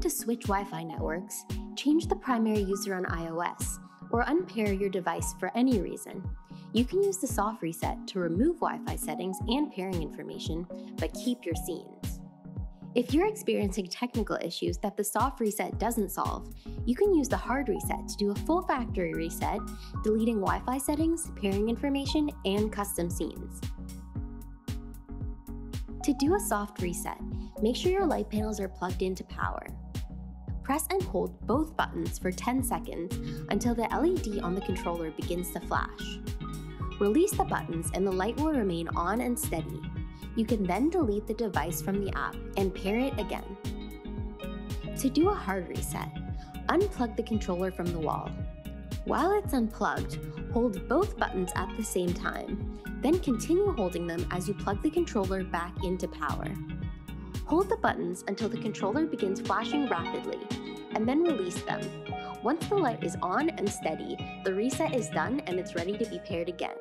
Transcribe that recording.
need to switch Wi Fi networks, change the primary user on iOS, or unpair your device for any reason, you can use the soft reset to remove Wi Fi settings and pairing information, but keep your scenes. If you're experiencing technical issues that the soft reset doesn't solve, you can use the hard reset to do a full factory reset, deleting Wi Fi settings, pairing information, and custom scenes. To do a soft reset, make sure your light panels are plugged into power. Press and hold both buttons for 10 seconds until the LED on the controller begins to flash. Release the buttons and the light will remain on and steady. You can then delete the device from the app and pair it again. To do a hard reset, unplug the controller from the wall. While it's unplugged, hold both buttons at the same time, then continue holding them as you plug the controller back into power. Hold the buttons until the controller begins flashing rapidly, and then release them. Once the light is on and steady, the reset is done and it's ready to be paired again.